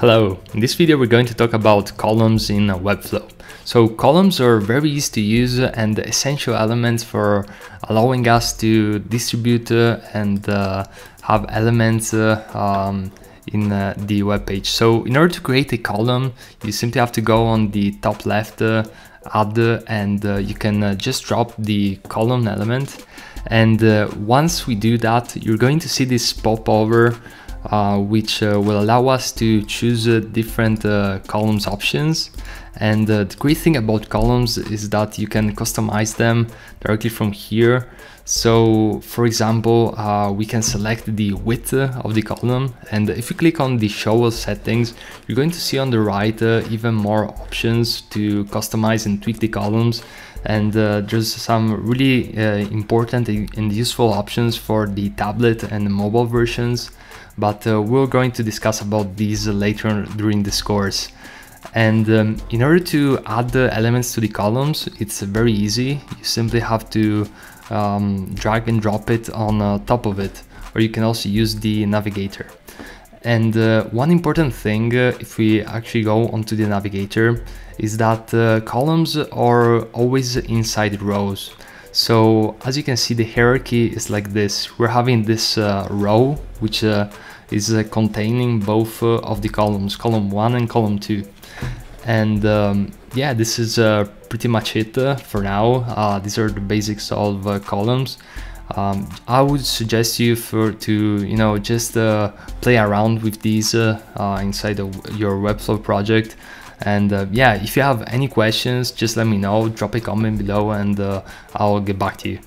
Hello, in this video we're going to talk about columns in Webflow. So columns are very easy to use and essential elements for allowing us to distribute and uh, have elements uh, um, in uh, the web page. So in order to create a column, you simply have to go on the top left, uh, add, and uh, you can just drop the column element. And once we do that, you're going to see this pop over uh, which uh, will allow us to choose uh, different uh, columns options. And the great thing about columns is that you can customize them directly from here. So for example, uh, we can select the width of the column. And if you click on the show all settings, you're going to see on the right even more options to customize and tweak the columns and uh, there's some really uh, important and useful options for the tablet and the mobile versions but uh, we're going to discuss about these later during this course and um, in order to add the elements to the columns it's very easy you simply have to um, drag and drop it on uh, top of it or you can also use the navigator and uh, one important thing, uh, if we actually go onto the navigator, is that uh, columns are always inside rows. So as you can see, the hierarchy is like this. We're having this uh, row, which uh, is uh, containing both of the columns, column one and column two. And um, yeah, this is pretty much it for now. these are the basics of columns um, I would suggest you for to you know just uh, play around with these uh, uh, inside of your Webflow project and uh, yeah if you have any questions just let me know drop a comment below and uh, I'll get back to you